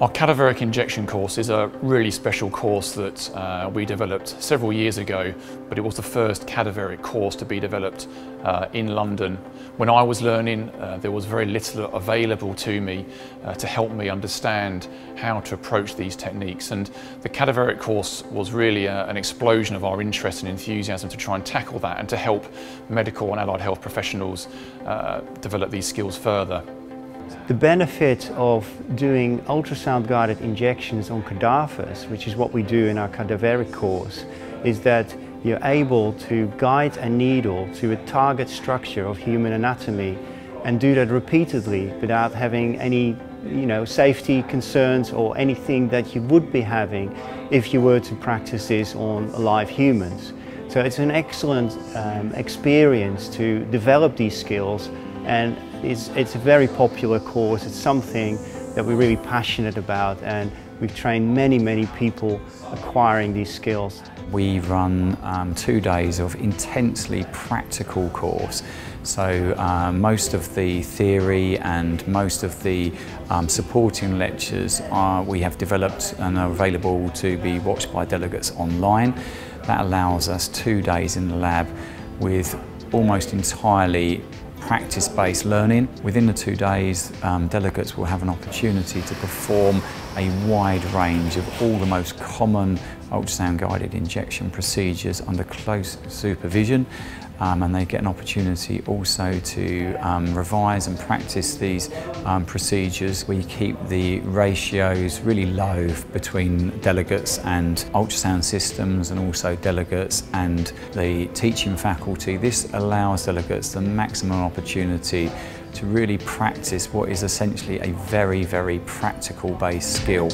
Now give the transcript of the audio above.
Our cadaveric injection course is a really special course that uh, we developed several years ago, but it was the first cadaveric course to be developed uh, in London. When I was learning, uh, there was very little available to me uh, to help me understand how to approach these techniques. And the cadaveric course was really a, an explosion of our interest and enthusiasm to try and tackle that and to help medical and allied health professionals uh, develop these skills further. The benefit of doing ultrasound guided injections on cadavers, which is what we do in our cadaveric course, is that you're able to guide a needle to a target structure of human anatomy and do that repeatedly without having any you know, safety concerns or anything that you would be having if you were to practice this on live humans. So it's an excellent um, experience to develop these skills and it's, it's a very popular course. It's something that we're really passionate about and we've trained many, many people acquiring these skills. We run um, two days of intensely practical course. So um, most of the theory and most of the um, supporting lectures are, we have developed and are available to be watched by delegates online. That allows us two days in the lab with almost entirely practice-based learning. Within the two days, um, delegates will have an opportunity to perform a wide range of all the most common ultrasound-guided injection procedures under close supervision um, and they get an opportunity also to um, revise and practice these um, procedures. We keep the ratios really low between delegates and ultrasound systems and also delegates and the teaching faculty. This allows delegates the maximum opportunity to really practice what is essentially a very, very practical based skill.